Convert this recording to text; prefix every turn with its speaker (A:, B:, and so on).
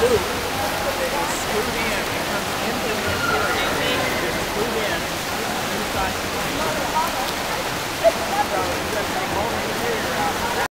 A: loop, but they don't in. It comes into the interior. They scoot in inside the